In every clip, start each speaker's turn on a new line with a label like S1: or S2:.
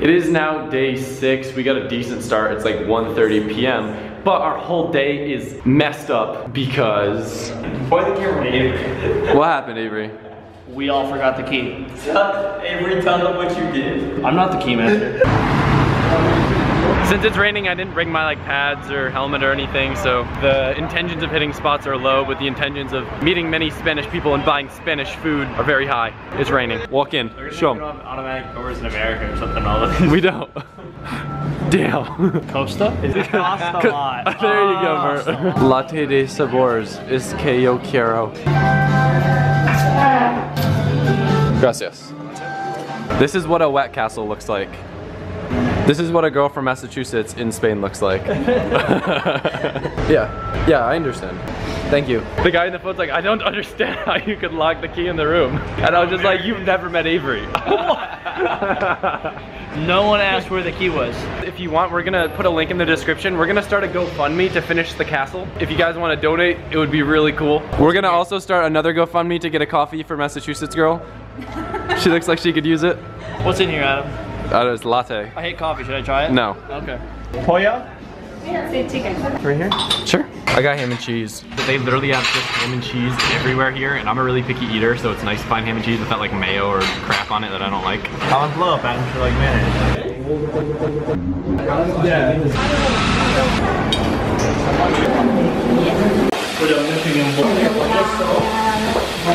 S1: It is now day six. We got a decent start. It's like 1.30 p.m. But our whole day is messed up because...
S2: Why the camera Avery?
S1: What happened, Avery?
S3: We all forgot the key.
S2: Avery, tell them what you did.
S3: I'm not the key master.
S1: Since it's raining, I didn't bring my like pads or helmet or anything, so the intentions of hitting spots are low, but the intentions of meeting many Spanish people and buying Spanish food are very high. It's raining. Walk in. Show them.
S3: automatic doors in America or something all of
S1: We don't. Damn.
S3: Costa? It cost a lot.
S1: there you go, Mert. Latte de sabores is que yo quiero. Gracias. This is what a wet castle looks like. This is what a girl from Massachusetts in Spain looks like. yeah, yeah, I understand. Thank you. The guy in the phone's like, I don't understand how you could lock the key in the room. And I was just like, you've never met Avery.
S3: No one asked where the key was.
S1: If you want, we're gonna put a link in the description. We're gonna start a GoFundMe to finish the castle. If you guys wanna donate, it would be really cool. We're gonna also start another GoFundMe to get a coffee for Massachusetts girl. She looks like she could use it.
S3: What's in here, Adam?
S1: Uh, that is latte.
S3: I hate coffee. Should I try it?
S1: No.
S3: Okay.
S2: Poya?
S1: Right here? Sure. I got ham and cheese. They literally have just ham and cheese everywhere here, and I'm a really picky eater, so it's nice to find ham and cheese without like mayo or crap on it that I don't like.
S2: Comment below if Adam should like mayonnaise.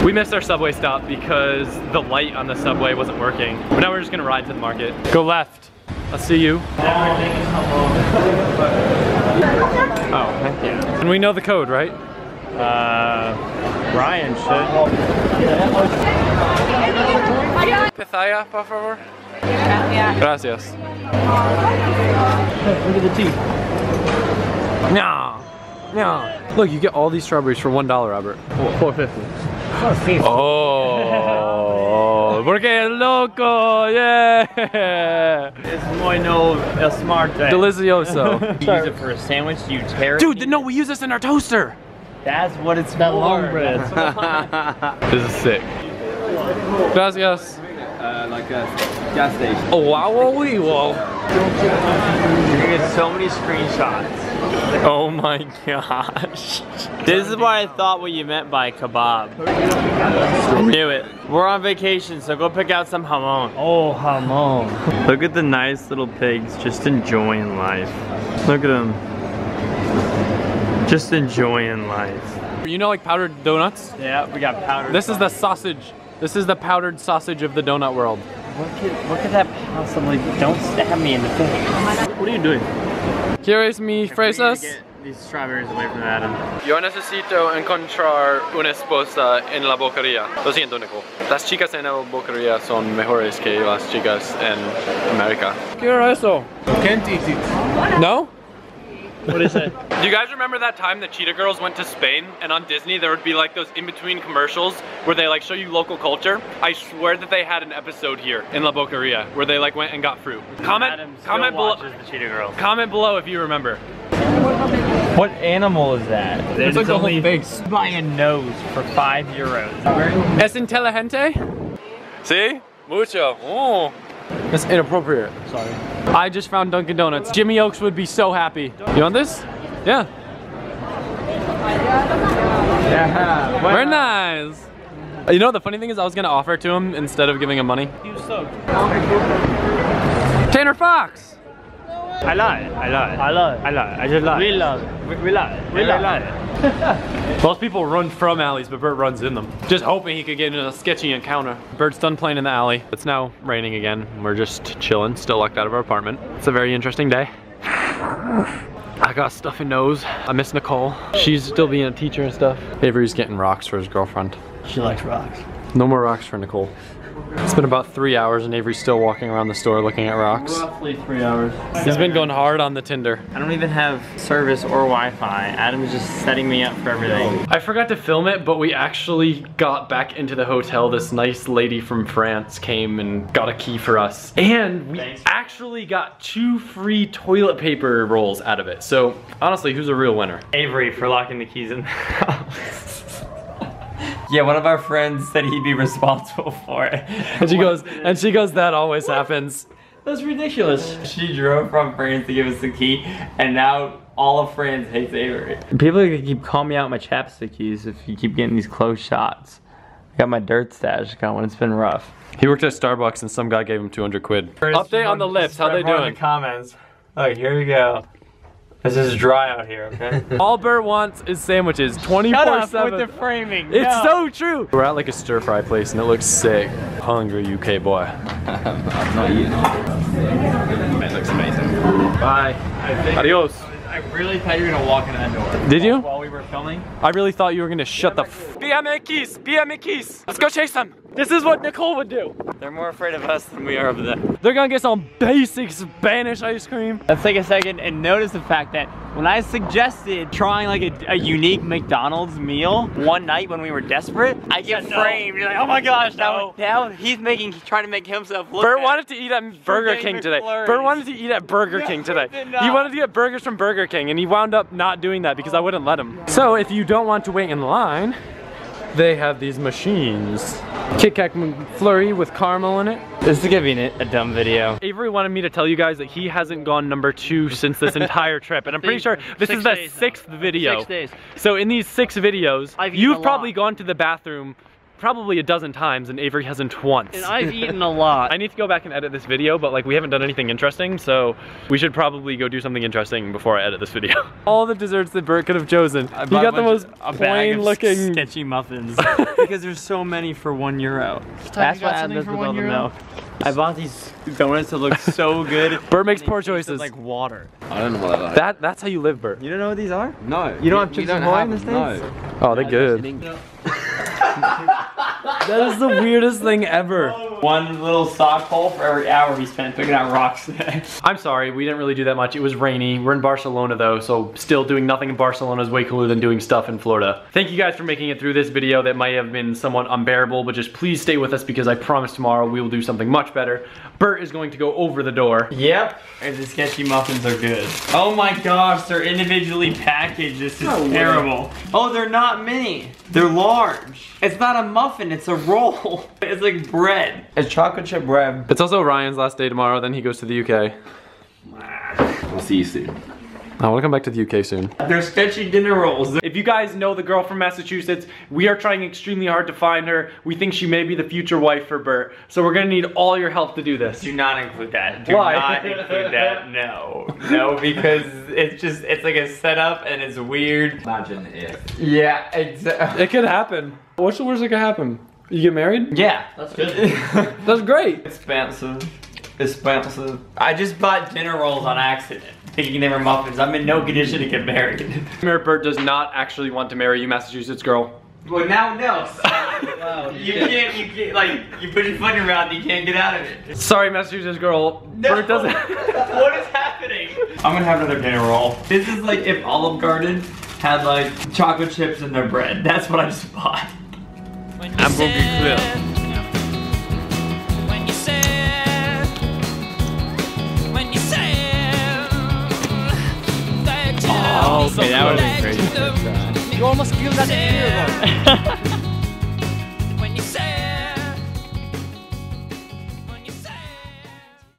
S1: We missed our subway stop because the light on the subway wasn't working. But now we're just gonna ride to the market. Go left. I'll see you. Oh, heck yeah. And we know the code, right?
S3: Uh, Ryan should.
S1: Pitaya, por favor. Gracias.
S3: Look at the tea.
S1: No. No. Look, you get all these strawberries for one dollar, Robert.
S3: 450.
S1: Oh, porque es loco, yeah.
S3: It's muy no el smart thing.
S1: Delicioso.
S3: You use it for a sandwich, you tear it.
S1: Dude, no, we use this in our toaster.
S3: That's what it's that long bread.
S1: This is sick. Gracias.
S2: Uh, like a gas station.
S1: Oh, wow, wow, wee, wow.
S3: You're gonna get so many screenshots.
S1: Oh my gosh.
S3: This is what I thought what you meant by kebab. Knew it. We're on vacation, so go pick out some jamón. Oh, jamón. Look at the nice little pigs just enjoying life. Look at them. Just enjoying life.
S1: You know like powdered donuts?
S3: Yeah, we got powdered.
S1: This is the sausage. This is the powdered sausage of the donut world.
S3: What could, what could that possibly? Don't stab me in the face. What are you doing?
S1: ¿Quieres mi fresas?
S3: Get these strawberries away from Adam.
S1: Yo necesito encontrar una esposa en la boquería. Lo siento, Nicole. Las chicas en la boquería son mejores que las chicas en América. Quiero eso.
S2: Can't eat it.
S1: No?
S3: What is it?
S1: Do you guys remember that time the Cheetah Girls went to Spain and on Disney there would be like those in-between commercials where they like show you local culture? I swear that they had an episode here in La Boqueria where they like went and got fruit. Comment,
S3: Adam
S1: comment below.
S3: the Cheetah Girls.
S1: Comment below if you remember.
S3: What animal is that?
S1: It's like the whole face.
S3: Buy a nose for five euros.
S1: Es inteligente? See? Mucho. Oh. That's inappropriate.
S3: Sorry.
S1: I just found Dunkin' Donuts. Jimmy Oaks would be so happy. You want this? Yeah.
S2: Yeah.
S1: Very nice. You know the funny thing is I was gonna offer it to him instead of giving him money.
S3: He was soaked.
S1: Tanner Fox!
S3: I love it. I love it. I love it. I love it. I just love it. We love it. We, we love it. We love, it.
S1: Most people run from alleys, but Bert runs in them. Just hoping he could get in a sketchy encounter. Bert's done playing in the alley. It's now raining again. We're just chilling, still locked out of our apartment. It's a very interesting day. I got stuffy nose. I miss Nicole. She's still being a teacher and stuff. Avery's getting rocks for his girlfriend.
S3: She likes rocks.
S1: No more rocks for Nicole. It's been about three hours and Avery's still walking around the store looking at rocks.
S3: Roughly three hours.
S1: He's been going hard on the Tinder.
S3: I don't even have service or Wi-Fi. Adam's just setting me up for everything.
S1: I forgot to film it, but we actually got back into the hotel. This nice lady from France came and got a key for us. And we
S3: Thanks.
S1: actually got two free toilet paper rolls out of it. So honestly, who's a real winner?
S3: Avery for locking the keys in the house. Yeah, one of our friends said he'd be responsible for it.
S1: And she goes, and she goes, that always happens.
S3: That's ridiculous. She drove from France to give us the key, and now all of France hates Avery. People are gonna keep calling me out my chapstick keys if you keep getting these close shots. I got my dirt stash going. It's been rough.
S1: He worked at Starbucks and some guy gave him 200 quid. Update on the lips. How they
S3: Everyone in
S1: doing?
S3: the comments. Look, here we go. This is dry out here, okay?
S1: All Bert wants is sandwiches 24
S3: Shut up
S1: 7.
S3: with the framing.
S1: It's
S3: no.
S1: so true. We're at like a stir fry place and it looks sick. Hungry UK boy.
S2: I'm not eating it. It looks amazing.
S3: Bye.
S1: Adios.
S3: I really thought you were gonna walk in that door.
S1: Did you?
S3: While we were filming.
S1: I really thought you were gonna shut the f- BMA keys, BMA keys. Let's go chase them. This is what Nicole would do.
S3: They're more afraid of us than we are of them.
S1: They're gonna get some basic Spanish ice cream.
S3: Let's take a second and notice the fact that when I suggested trying like a, a unique McDonald's meal one night when we were desperate, I get framed. You're like, oh my gosh, now, now he's making, trying to make himself look
S1: Bert wanted to eat at Burger King today.
S3: McFlurries.
S1: Bert wanted to eat at Burger King today. He wanted to get burgers from Burger King and he wound up not doing that because I wouldn't let him. So if you don't want to wait in line, they have these machines. Kit Kat McFlurry with caramel in it.
S3: This is gonna be a, a dumb video.
S1: Avery wanted me to tell you guys that he hasn't gone number two since this entire trip, and I'm pretty sure this
S3: Six
S1: is the
S3: days now.
S1: sixth video.
S3: Six days.
S1: So in these six videos,
S3: I've
S1: you've probably
S3: lot.
S1: gone to the bathroom probably a dozen times, and Avery hasn't once.
S3: And I've eaten a lot.
S1: I need to go back and edit this video, but like we haven't done anything interesting, so we should probably go do something interesting before I edit this video. All the desserts that Bert could have chosen.
S3: I
S1: he got the most
S3: a
S1: plain looking
S3: sketchy muffins because there's so many for one euro. That's why I
S4: something
S3: lived
S4: for
S3: with
S4: one
S3: all the milk. I bought these donuts that look so good.
S1: Bert makes poor choices.
S3: Like water.
S2: I don't know what I like.
S1: That that's how you live, Bert.
S3: You don't know what these are?
S2: no.
S3: You don't have
S2: we
S3: Chips
S2: don't
S3: Ahoy in the States?
S2: No.
S1: Oh, they're good. That is the weirdest thing ever.
S3: Oh, One little sock hole for every hour he spent picking out rocks today.
S1: I'm sorry, we didn't really do that much. It was rainy. We're in Barcelona though, so still doing nothing in Barcelona is way cooler than doing stuff in Florida. Thank you guys for making it through this video that might have been somewhat unbearable, but just please stay with us because I promise tomorrow we will do something much better. Bert is going to go over the door.
S3: Yep, and the sketchy muffins are good. Oh my gosh, they're individually packaged. This is terrible. Oh, they're not mini. They're large. It's not a muffin, it's a roll. It's like bread. It's chocolate chip bread.
S1: It's also Ryan's last day tomorrow, then he goes to the UK.
S2: We'll see you soon.
S1: I want to come back to the UK soon.
S3: They're sketchy dinner rolls.
S1: If you guys know the girl from Massachusetts, we are trying extremely hard to find her. We think she may be the future wife for Bert, so we're gonna need all your help to do this.
S3: Do not include that. Do
S1: Why?
S3: not include that. No. No, because it's just, it's like a setup and it's weird.
S2: Imagine if.
S3: Yeah, exactly.
S1: It could happen. What's the worst that could happen? You get married?
S3: Yeah.
S4: That's good.
S1: That's great.
S3: expensive. Expensive. I just bought dinner rolls on accident, thinking they were muffins. I'm in no condition to get married.
S1: Bert does not actually want to marry you, Massachusetts girl.
S3: well, now no. you can't. You can't. Like you put your foot in your mouth, you can't get out of it.
S1: Sorry, Massachusetts girl.
S3: No.
S1: Bert doesn't.
S3: what is happening? I'm gonna have another dinner roll. This is like if Olive Garden had like chocolate chips in their bread. That's what I just bought. I'm gonna be clear.
S5: When you said, when you said that you
S3: Oh, okay, that would've been crazy.
S5: you love me.
S4: You almost killed that deer, bro.